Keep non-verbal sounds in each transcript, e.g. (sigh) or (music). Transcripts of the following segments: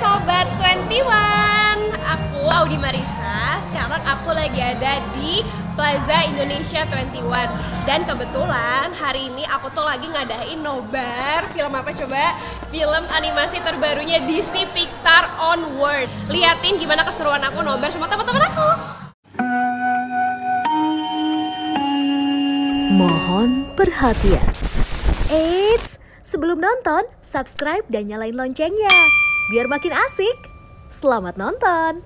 Sobat 21 Aku Audi Marisa Sekarang aku lagi ada di Plaza Indonesia 21 Dan kebetulan hari ini aku tuh lagi ngadain nobar Film apa coba? Film animasi terbarunya Disney Pixar Onward Liatin gimana keseruan aku nobar sama teman-teman aku Mohon perhatian. Eits, sebelum nonton, subscribe dan nyalain loncengnya. Biar makin asik. Selamat nonton.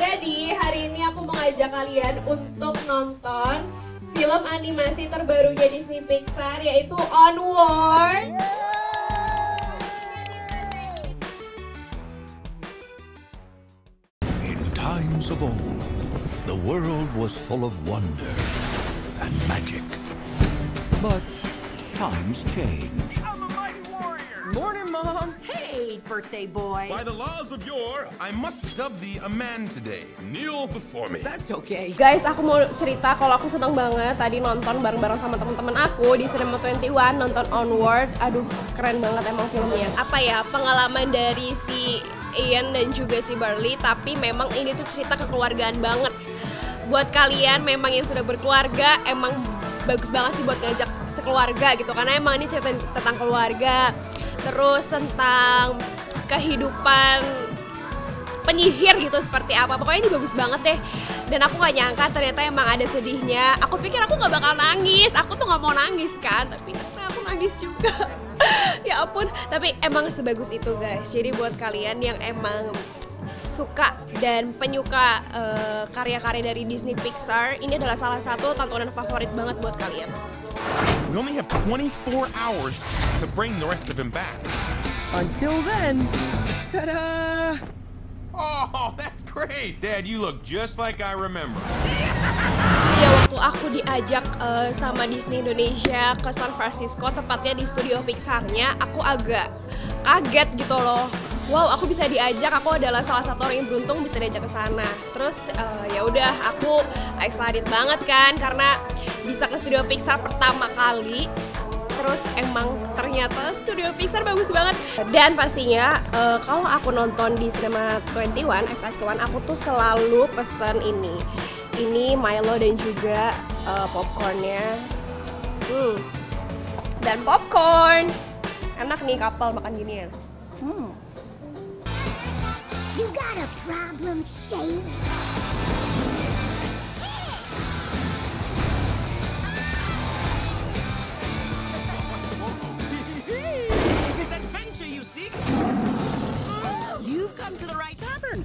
Jadi hari ini aku mau ngajak kalian untuk nonton film animasi terbarunya Disney Pixar yaitu Onward. In times of old, the world was full of wonder and magic. But times change. Morning, Mom. Hey, birthday boy. By the laws of yore, I must dub thee a man today. Kneel before me. That's okay. Guys, aku mau cerita kalau aku seneng banget tadi nonton bareng-bareng sama teman-teman aku di Cinema 21 nonton Onward. Aduh, keren banget emang filmnya. Apa ya, pengalaman dari si Ian dan juga si Barley, tapi memang ini tuh cerita kekeluargaan banget. Buat kalian memang yang sudah berkeluarga, emang bagus banget sih buat ngajak sekeluarga gitu karena emang ini cerita tentang keluarga terus tentang kehidupan penyihir gitu seperti apa. Pokoknya ini bagus banget deh. Dan aku gak nyangka ternyata emang ada sedihnya. Aku pikir aku gak bakal nangis. Aku tuh gak mau nangis kan tapi ternyata aku nangis juga ya ampun tapi emang sebagus itu guys jadi buat kalian yang emang suka dan penyuka eh, karya-karya dari Disney Pixar ini adalah salah satu tontonan favorit banget buat kalian We only have 24 hours to bring the rest of him back. Until then, ta-da! Oh, (laughs) that's great. Dad, you look just like I remember. Iya waktu aku diajak eh, sama Disney Indonesia ke San Francisco tepatnya di studio Pixarnya aku agak kaget gitu loh. Wow aku bisa diajak aku adalah salah satu orang yang beruntung bisa diajak ke sana. Terus eh, ya udah aku excited banget kan karena bisa ke studio Pixar pertama kali. Terus emang ternyata studio Pixar bagus banget. Dan pastinya eh, kalau aku nonton di Cinema 21 XX1 aku tuh selalu pesen ini ini Milo dan juga eh, popcornnya hmm. dan popcorn enak nih kapal makan ginian You got a problem, Shade? If it's adventure you seek, you've come to the right tavern.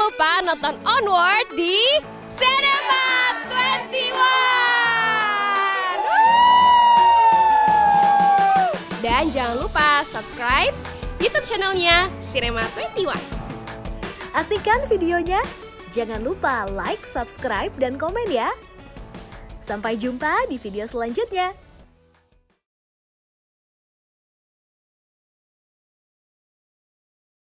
Lupa nonton Onward di Cinema 21. Woo! Dan jangan lupa subscribe YouTube channelnya Cinema 21. Asik videonya? Jangan lupa like, subscribe, dan komen ya. Sampai jumpa di video selanjutnya.